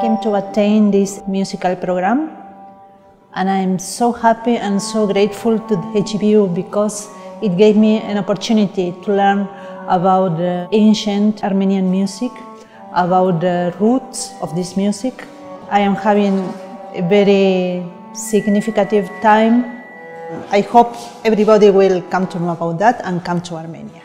came to attend this musical program and I'm so happy and so grateful to the AGBU because it gave me an opportunity to learn about the ancient Armenian music, about the roots of this music. I am having a very significant time. I hope everybody will come to know about that and come to Armenia.